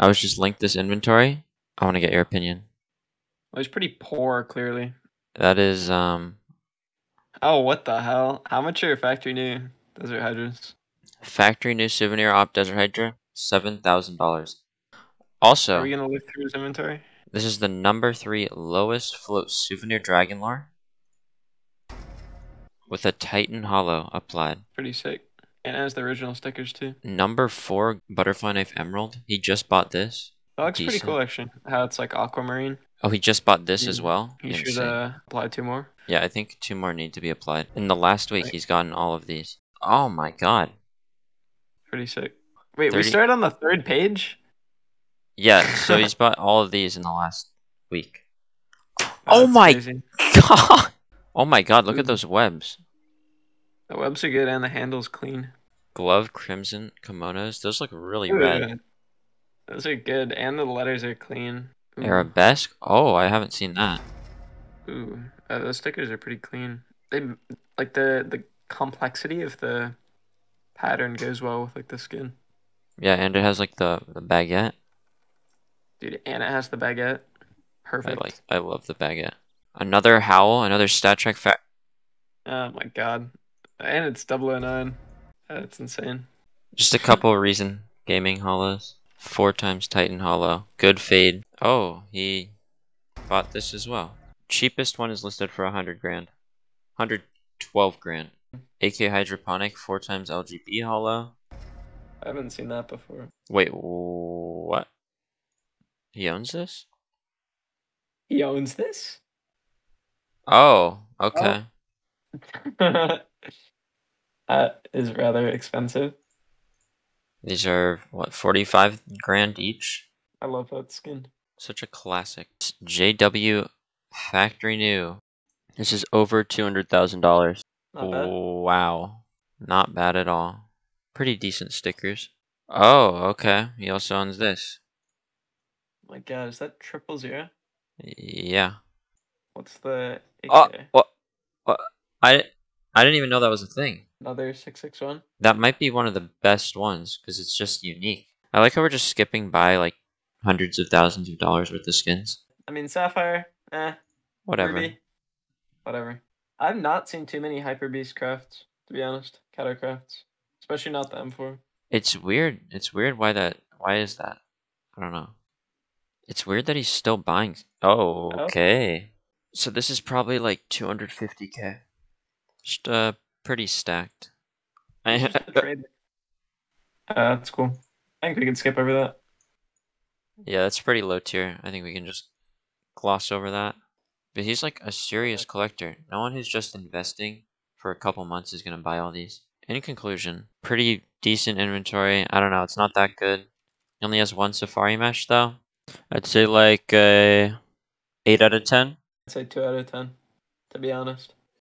I was just linked this inventory. I want to get your opinion. Well, he's pretty poor, clearly. That is um Oh, what the hell? How much are factory new desert hydras? factory new souvenir op desert hydra seven thousand dollars. Also, Are we gonna look through his inventory? this is the number three lowest float souvenir dragon lore with a Titan Holo applied. Pretty sick. And as the original stickers too. Number four butterfly knife emerald. He just bought this. That looks pretty cool actually. How it's like aquamarine. Oh, he just bought this as Mm, well. You should uh, apply two more. Yeah, I think two more need to be applied. In the last week, Right. he's gotten all of these. Oh my god. Pretty sick. Wait, 30 we started on the third page? Yeah, so he's bought all of these in the last week. Oh That's my- crazy. God. Oh my god, look Ooh. at those webs. The webs are good and the handle's clean. Glove crimson kimonos. Those look really Ooh, red. Those are good, and the letters are clean. Ooh, Arabesque. Oh, I haven't seen that. Ooh, uh, those stickers are pretty clean. They like the the complexity of the pattern goes well with like the skin, Yeah, and it has like the, the baguette. dude. And it has the baguette. I Perfect. like. I love the baguette. Another howl. Another StatTrak fa- Oh my god, and it's 009. That's insane. Just a couple reason gaming holos. Four times Titan Holo. Good fade. Oh, he bought this as well. Cheapest one is listed for a hundred grand. Hundred twelve grand. AK Hydroponic, four times LGB Holo. I haven't seen that before. Wait, what? He owns this? He owns this. Oh, okay. Oh. that is rather expensive. These are what, forty-five grand each? I love that skin. Such a classic. It's JW Factory New. This is over two hundred thousand dollars. Wow. Not bad at all. Pretty decent stickers. Oh, okay. He also owns this. my god, is that triple zero? Yeah. What's the AK? Oh, what? What? I, I didn't even know that was a thing. Another six six one. That might be one of the best ones because it's just unique. I like how we're just skipping by like hundreds of thousands of dollars worth of skins. I mean sapphire. Eh. Whatever. Ruby, Whatever. I've not seen too many hyper beast crafts, to be honest. Kato crafts, especially not the M4. It's weird. It's weird why that. Why is that? I don't know. It's weird that he's still buying. Oh, Oh. okay. So this is probably like 250k. Just uh, pretty stacked. It's trade. Uh, that's cool. I think we can skip over that. yeah, that's pretty low tier. I think we can just gloss over that. But he's like a serious collector. No one who's just investing for a couple months is gonna buy all these. In conclusion, pretty decent inventory. I don't know, it's not that good. He only has one safari mesh though. I'd say like a eight out of ten. I'd say two out of ten, to be honest.